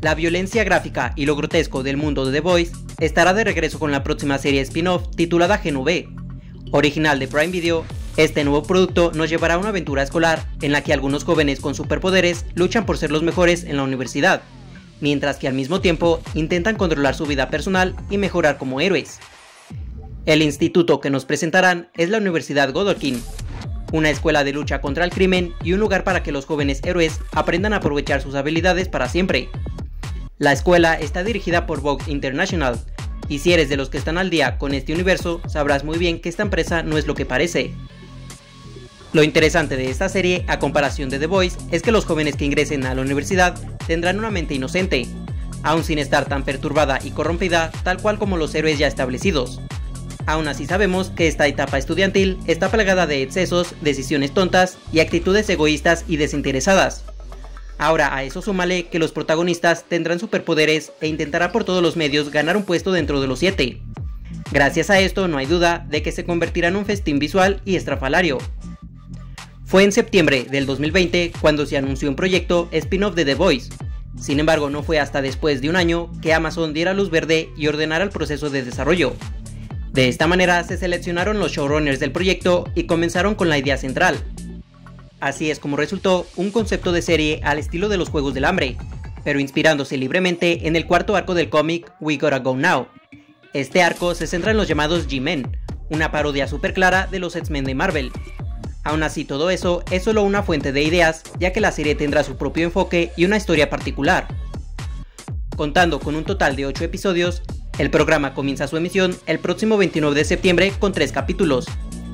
La violencia gráfica y lo grotesco del mundo de The Voice estará de regreso con la próxima serie spin-off titulada Genove. Original de Prime Video, este nuevo producto nos llevará a una aventura escolar en la que algunos jóvenes con superpoderes luchan por ser los mejores en la universidad, mientras que al mismo tiempo intentan controlar su vida personal y mejorar como héroes. El instituto que nos presentarán es la Universidad Godolkin, una escuela de lucha contra el crimen y un lugar para que los jóvenes héroes aprendan a aprovechar sus habilidades para siempre. La escuela está dirigida por Vogue International, y si eres de los que están al día con este universo, sabrás muy bien que esta empresa no es lo que parece. Lo interesante de esta serie, a comparación de The Voice, es que los jóvenes que ingresen a la universidad tendrán una mente inocente, aún sin estar tan perturbada y corrompida tal cual como los héroes ya establecidos. Aún así sabemos que esta etapa estudiantil está plagada de excesos, decisiones tontas y actitudes egoístas y desinteresadas. Ahora a eso súmale que los protagonistas tendrán superpoderes e intentará por todos los medios ganar un puesto dentro de los 7. Gracias a esto no hay duda de que se convertirá en un festín visual y estrafalario. Fue en septiembre del 2020 cuando se anunció un proyecto spin-off de The Voice. Sin embargo, no fue hasta después de un año que Amazon diera luz verde y ordenara el proceso de desarrollo. De esta manera se seleccionaron los showrunners del proyecto y comenzaron con la idea central, Así es como resultó un concepto de serie al estilo de los Juegos del Hambre, pero inspirándose libremente en el cuarto arco del cómic We Gotta Go Now. Este arco se centra en los llamados G-Men, una parodia súper clara de los X-Men de Marvel. Aún así todo eso es solo una fuente de ideas, ya que la serie tendrá su propio enfoque y una historia particular. Contando con un total de 8 episodios, el programa comienza su emisión el próximo 29 de septiembre con 3 capítulos.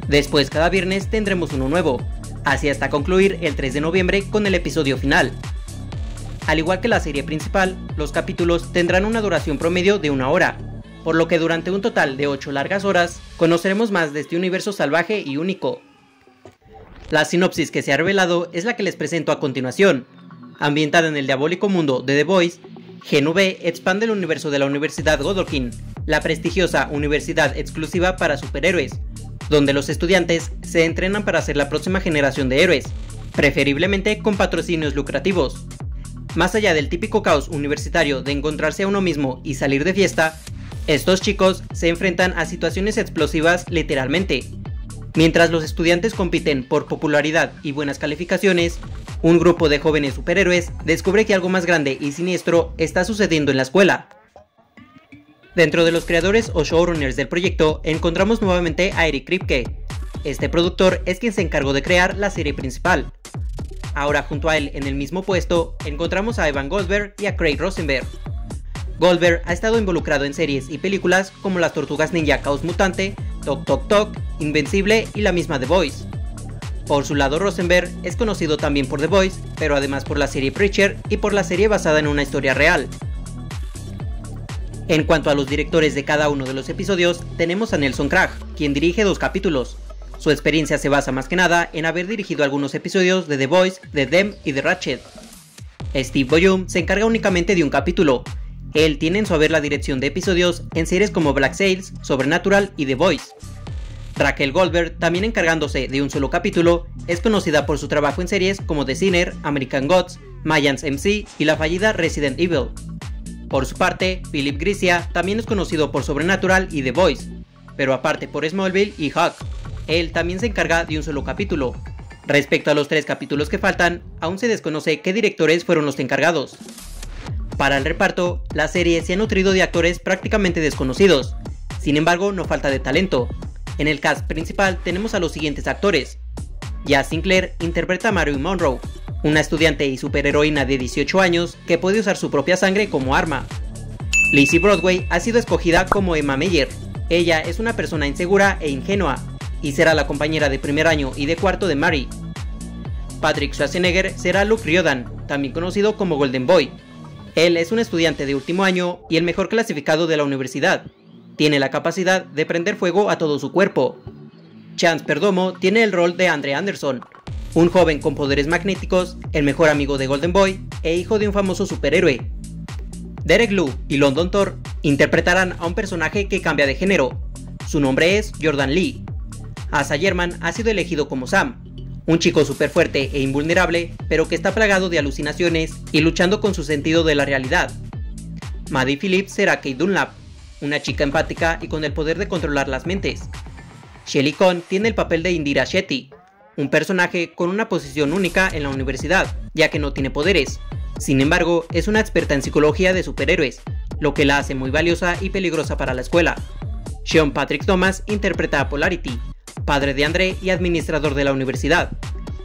Después cada viernes tendremos uno nuevo, así hasta concluir el 3 de noviembre con el episodio final. Al igual que la serie principal, los capítulos tendrán una duración promedio de una hora, por lo que durante un total de 8 largas horas conoceremos más de este universo salvaje y único. La sinopsis que se ha revelado es la que les presento a continuación. Ambientada en el diabólico mundo de The Boys, GNV expande el universo de la Universidad Godolkin, la prestigiosa universidad exclusiva para superhéroes, donde los estudiantes se entrenan para ser la próxima generación de héroes, preferiblemente con patrocinios lucrativos. Más allá del típico caos universitario de encontrarse a uno mismo y salir de fiesta, estos chicos se enfrentan a situaciones explosivas literalmente. Mientras los estudiantes compiten por popularidad y buenas calificaciones, un grupo de jóvenes superhéroes descubre que algo más grande y siniestro está sucediendo en la escuela. Dentro de los creadores o showrunners del proyecto encontramos nuevamente a Eric Kripke. Este productor es quien se encargó de crear la serie principal. Ahora junto a él en el mismo puesto encontramos a Evan Goldberg y a Craig Rosenberg. Goldberg ha estado involucrado en series y películas como Las Tortugas Ninja Caos Mutante, Tok Tok Tok, Invencible y la misma The Voice. Por su lado Rosenberg es conocido también por The Voice, pero además por la serie Preacher y por la serie basada en una historia real. En cuanto a los directores de cada uno de los episodios, tenemos a Nelson Krag, quien dirige dos capítulos. Su experiencia se basa más que nada en haber dirigido algunos episodios de The Voice, The Them y The Ratchet. Steve Boyum se encarga únicamente de un capítulo. Él tiene en su haber la dirección de episodios en series como Black Sails, Sobrenatural y The Voice. Raquel Goldberg, también encargándose de un solo capítulo, es conocida por su trabajo en series como The Sinner, American Gods, Mayans MC y la fallida Resident Evil. Por su parte, Philip Grisia también es conocido por Sobrenatural y The Voice, pero aparte por Smallville y Hawk. Él también se encarga de un solo capítulo. Respecto a los tres capítulos que faltan, aún se desconoce qué directores fueron los encargados. Para el reparto, la serie se ha nutrido de actores prácticamente desconocidos, sin embargo no falta de talento. En el cast principal tenemos a los siguientes actores. Jazz Sinclair interpreta a Marilyn Monroe, una estudiante y superheroína de 18 años que puede usar su propia sangre como arma. Lizzie Broadway ha sido escogida como Emma Meyer. Ella es una persona insegura e ingenua, y será la compañera de primer año y de cuarto de Mary. Patrick Schwarzenegger será Luke Riodan, también conocido como Golden Boy. Él es un estudiante de último año y el mejor clasificado de la universidad. Tiene la capacidad de prender fuego a todo su cuerpo. Chance Perdomo tiene el rol de Andre Anderson, un joven con poderes magnéticos, el mejor amigo de Golden Boy e hijo de un famoso superhéroe. Derek Lu y London Thor interpretarán a un personaje que cambia de género. Su nombre es Jordan Lee. Asa German ha sido elegido como Sam, un chico súper fuerte e invulnerable, pero que está plagado de alucinaciones y luchando con su sentido de la realidad. Maddie Phillips será Kate Dunlap, una chica empática y con el poder de controlar las mentes. Shelly Cohn tiene el papel de Indira Shetty, un personaje con una posición única en la universidad, ya que no tiene poderes. Sin embargo, es una experta en psicología de superhéroes, lo que la hace muy valiosa y peligrosa para la escuela. Sean Patrick Thomas interpreta a Polarity, padre de André y administrador de la universidad.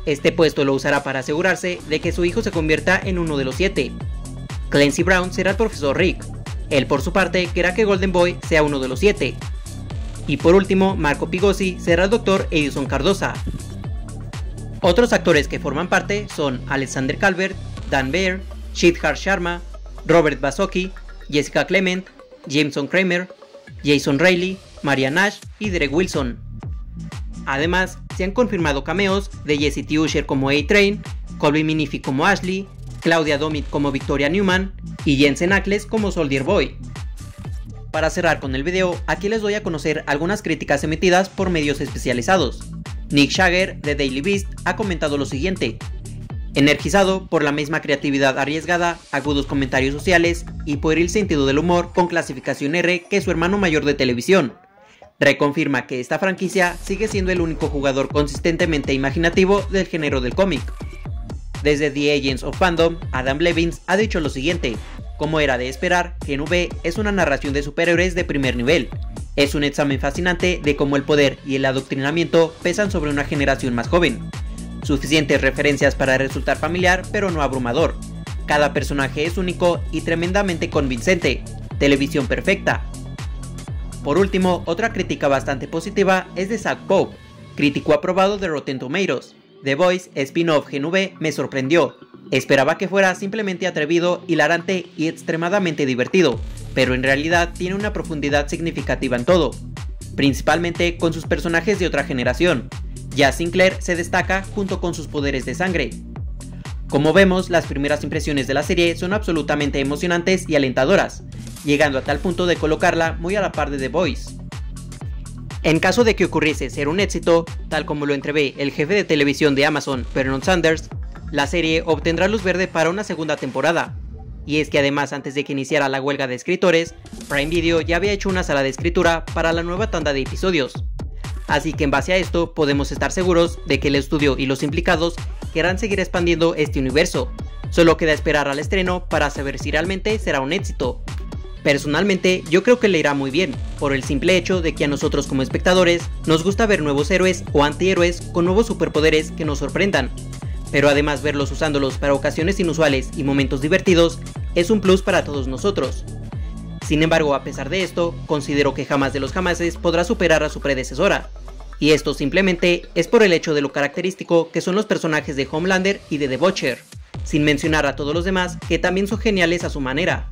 Este puesto lo usará para asegurarse de que su hijo se convierta en uno de los siete. Clancy Brown será el profesor Rick. Él por su parte querrá que Golden Boy sea uno de los siete. Y por último, Marco Pigosi será el doctor Edison Cardosa. Otros actores que forman parte son Alexander Calvert, Dan Baer, Shidhar Sharma, Robert Basoki, Jessica Clement, Jameson Kramer, Jason Reilly, Maria Nash y Derek Wilson. Además, se han confirmado cameos de Jessie T. Usher como A-Train, Colby Minifi como Ashley, Claudia Domit como Victoria Newman y Jensen Ackles como Soldier Boy. Para cerrar con el video, aquí les doy a conocer algunas críticas emitidas por medios especializados. Nick Shagger de Daily Beast ha comentado lo siguiente. Energizado por la misma creatividad arriesgada, agudos comentarios sociales y por el sentido del humor con clasificación R que su hermano mayor de televisión reconfirma que esta franquicia sigue siendo el único jugador consistentemente imaginativo del género del cómic. Desde The Agents of Fandom, Adam Levins ha dicho lo siguiente, como era de esperar, Gen V es una narración de superhéroes de primer nivel. Es un examen fascinante de cómo el poder y el adoctrinamiento pesan sobre una generación más joven. Suficientes referencias para resultar familiar, pero no abrumador. Cada personaje es único y tremendamente convincente. Televisión perfecta, por último, otra crítica bastante positiva es de Zack Pope, crítico aprobado de Rotten Tomatoes. The Voice, spin-off GNV, me sorprendió. Esperaba que fuera simplemente atrevido, hilarante y extremadamente divertido, pero en realidad tiene una profundidad significativa en todo, principalmente con sus personajes de otra generación. Ya Sinclair se destaca junto con sus poderes de sangre. Como vemos, las primeras impresiones de la serie son absolutamente emocionantes y alentadoras, llegando a tal punto de colocarla muy a la par de The Voice. En caso de que ocurriese ser un éxito, tal como lo entrevé el jefe de televisión de Amazon, Vernon Sanders, la serie obtendrá luz verde para una segunda temporada. Y es que además antes de que iniciara la huelga de escritores, Prime Video ya había hecho una sala de escritura para la nueva tanda de episodios. Así que en base a esto podemos estar seguros de que el estudio y los implicados querrán seguir expandiendo este universo. Solo queda esperar al estreno para saber si realmente será un éxito. Personalmente, yo creo que le irá muy bien, por el simple hecho de que a nosotros como espectadores nos gusta ver nuevos héroes o antihéroes con nuevos superpoderes que nos sorprendan. Pero además verlos usándolos para ocasiones inusuales y momentos divertidos es un plus para todos nosotros. Sin embargo, a pesar de esto, considero que jamás de los jamases podrá superar a su predecesora. Y esto simplemente es por el hecho de lo característico que son los personajes de Homelander y de The Butcher, sin mencionar a todos los demás que también son geniales a su manera.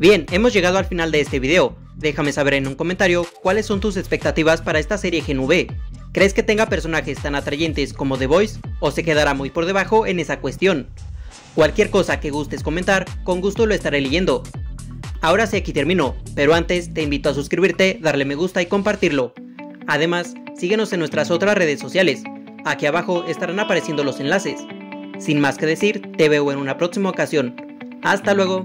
Bien, hemos llegado al final de este video. Déjame saber en un comentario cuáles son tus expectativas para esta serie GNV. ¿Crees que tenga personajes tan atrayentes como The Voice o se quedará muy por debajo en esa cuestión? Cualquier cosa que gustes comentar, con gusto lo estaré leyendo. Ahora sí aquí termino, pero antes te invito a suscribirte, darle me gusta y compartirlo. Además, síguenos en nuestras otras redes sociales. Aquí abajo estarán apareciendo los enlaces. Sin más que decir, te veo en una próxima ocasión. Hasta luego.